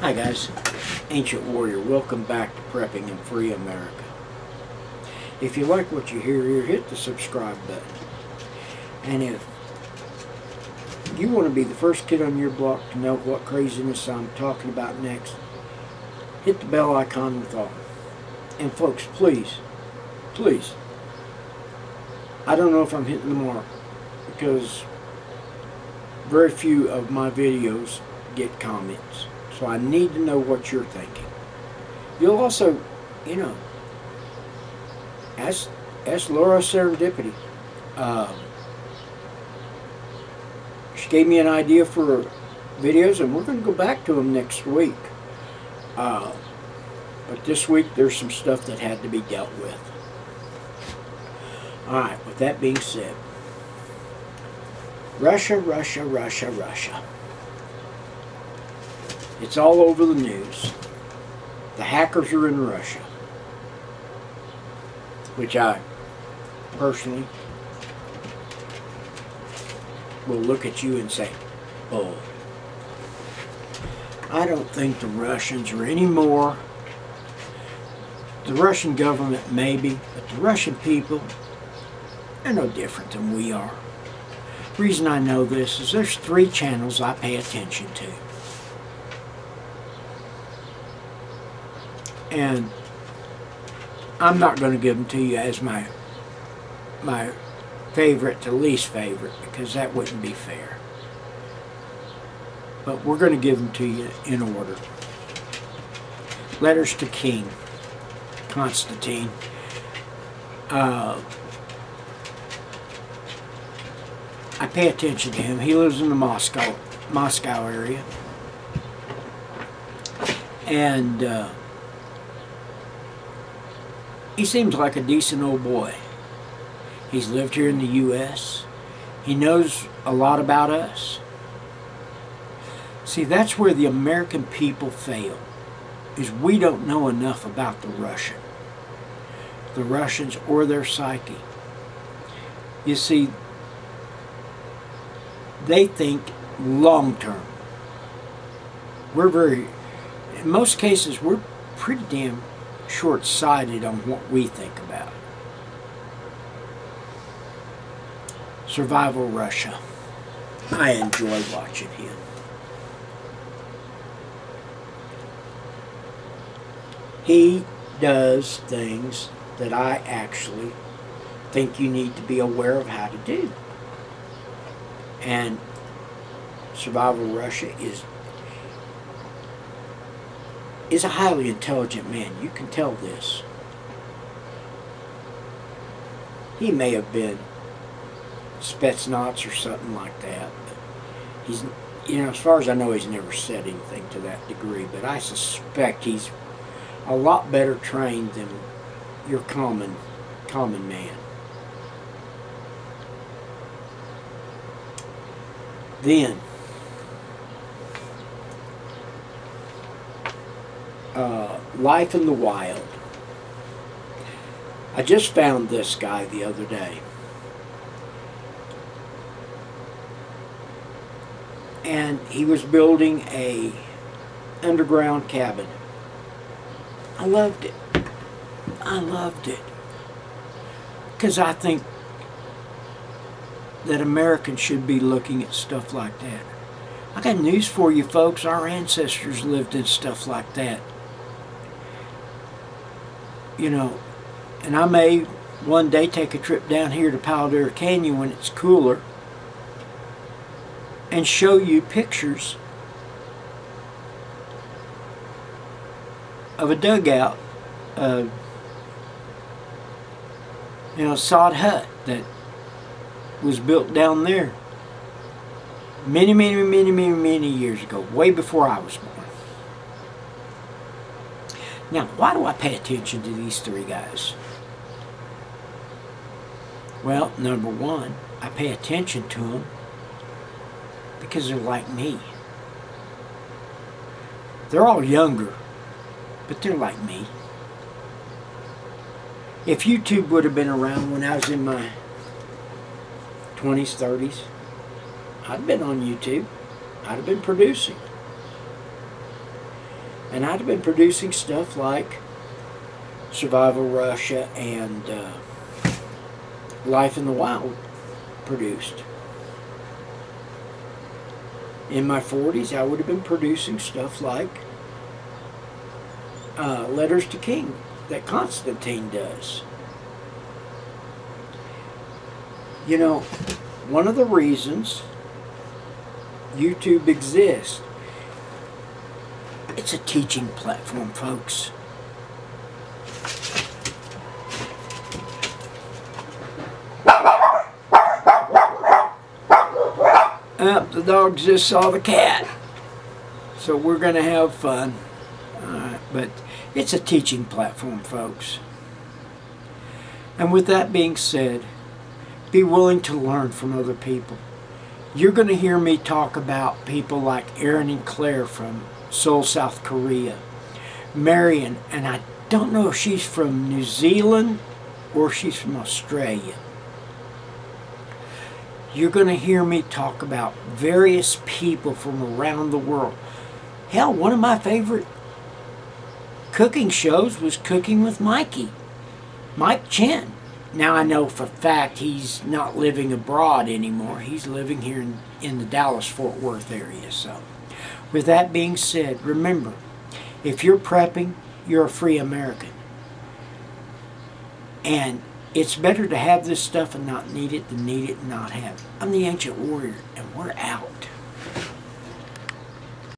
Hi guys, Ancient Warrior, welcome back to Prepping in Free America. If you like what you hear here, hit the subscribe button. And if you want to be the first kid on your block to know what craziness I'm talking about next, hit the bell icon with all. And folks, please, please, I don't know if I'm hitting the mark because very few of my videos get comments. So I need to know what you're thinking. You'll also, you know, ask, ask Laura Serendipity. Uh, she gave me an idea for videos, and we're going to go back to them next week. Uh, but this week, there's some stuff that had to be dealt with. Alright, with that being said, Russia, Russia, Russia, Russia. It's all over the news. The hackers are in Russia. Which I personally will look at you and say, oh, I don't think the Russians are any more, the Russian government maybe, but the Russian people, they're no different than we are. The reason I know this is there's three channels I pay attention to. And I'm not going to give them to you as my my favorite to least favorite because that wouldn't be fair. But we're going to give them to you in order. Letters to King Constantine. Uh, I pay attention to him. He lives in the Moscow Moscow area, and. Uh, he seems like a decent old boy. He's lived here in the U.S. He knows a lot about us. See, that's where the American people fail, is we don't know enough about the Russian, the Russians or their psyche. You see, they think long term. We're very, in most cases, we're pretty damn short-sighted on what we think about. Survival Russia. I enjoy watching him. He does things that I actually think you need to be aware of how to do. And Survival Russia is is a highly intelligent man. You can tell this. He may have been Spetsnaz or something like that. But he's, you know, as far as I know, he's never said anything to that degree. But I suspect he's a lot better trained than your common, common man. Then, uh, Life in the Wild. I just found this guy the other day. And he was building a underground cabin. I loved it. I loved it. Because I think that Americans should be looking at stuff like that. I got news for you folks. Our ancestors lived in stuff like that you know, and I may one day take a trip down here to Palo Duro Canyon when it's cooler and show you pictures of a dugout, uh, you know, sod hut that was built down there many, many, many, many, many years ago, way before I was born. Now, why do I pay attention to these three guys? Well, number one, I pay attention to them because they're like me. They're all younger, but they're like me. If YouTube would have been around when I was in my 20s, 30s, I'd been on YouTube. I'd have been producing. And I'd have been producing stuff like Survival Russia and uh, Life in the Wild produced. In my 40s, I would have been producing stuff like uh, Letters to King that Constantine does. You know, one of the reasons YouTube exists, it's a teaching platform, folks. The dogs just saw the cat. So we're going to have fun. Uh, but it's a teaching platform, folks. And with that being said, be willing to learn from other people. You're going to hear me talk about people like Aaron and Claire from Seoul, South Korea. Marion, and I don't know if she's from New Zealand or she's from Australia. You're going to hear me talk about various people from around the world. Hell, one of my favorite cooking shows was Cooking with Mikey. Mike Chen. Now I know for a fact he's not living abroad anymore. He's living here in, in the Dallas-Fort Worth area. So, with that being said, remember, if you're prepping, you're a free American. And it's better to have this stuff and not need it than need it and not have it. I'm the Ancient Warrior, and we're out.